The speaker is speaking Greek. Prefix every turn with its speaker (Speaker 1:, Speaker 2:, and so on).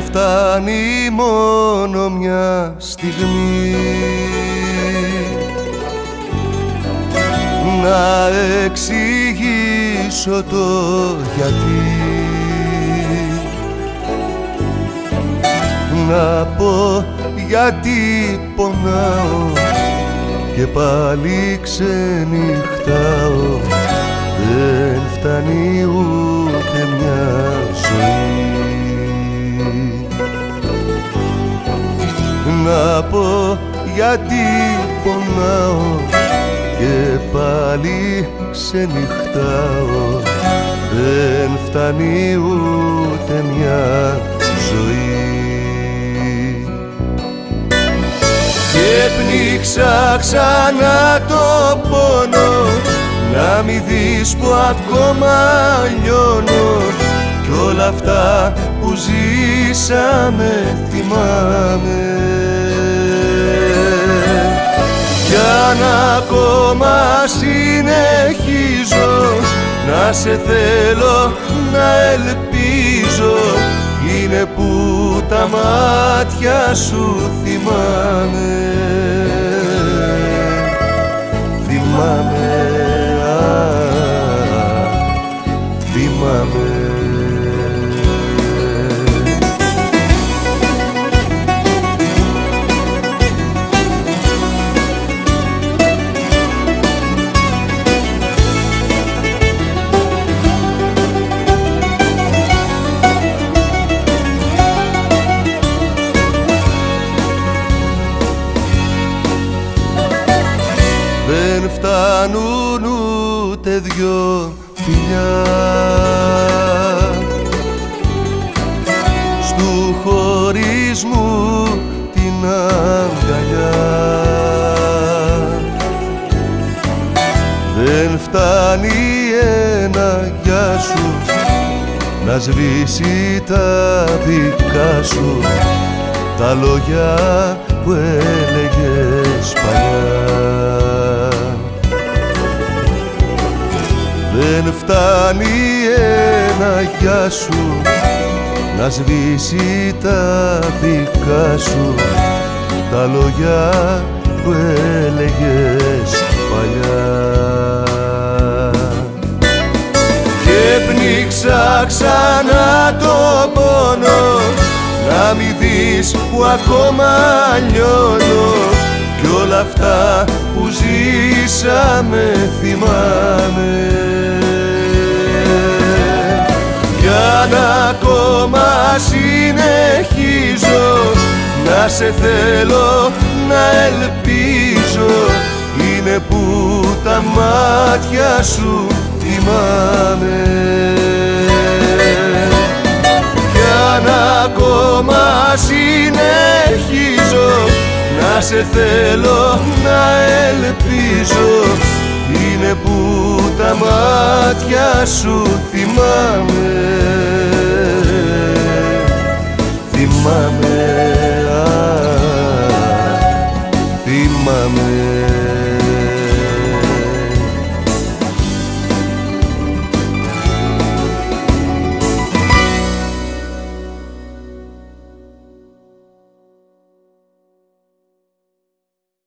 Speaker 1: φτάνει μόνο μια στιγμή. Να εξηγήσω το γιατί. Να πω γιατί πονάω και πάλι ξενυχτάω. Δεν φτάνει ούτε να πω γιατί πονάω και πάλι ξενυχτάω. Δεν φτάνει ούτε μια ζωή. Και πνίξα ξανά το πόνο να μη δεις που ακόμα λιώνω. Κι όλα αυτά που ζήσαμε θυμάμαι ακόμα συνεχίζω να σε θέλω να ελπίζω. Είναι που τα μάτια σου θυμάμαι. θυμάμαι δεν φτάνουν ούτε δυο φιλιά. Στου χωρισμού την αγκαλιά. Δεν φτάνει ένα γεια σου να σβήσει τα δικά σου. Τα λόγια που έλεγες παλιά Δεν φτάνει ένα γεια σου να σβήσει τα δικά σου. Τα λόγια που έλεγες παλιά. Και πνίξα ξανά το πόνο να μη δεις που ακόμα λιώνω κι όλα αυτά που ζήσαμε θυμάμαι. Κι αν ακόμα συνεχίζω να σε θέλω να ελπίζω είναι που τα μάτια σου θυμάμαι σε θέλω να ελπίζω. Είναι που τα μάτια σου θυμάμαι. Θυμάμαι, α, θυμάμαι.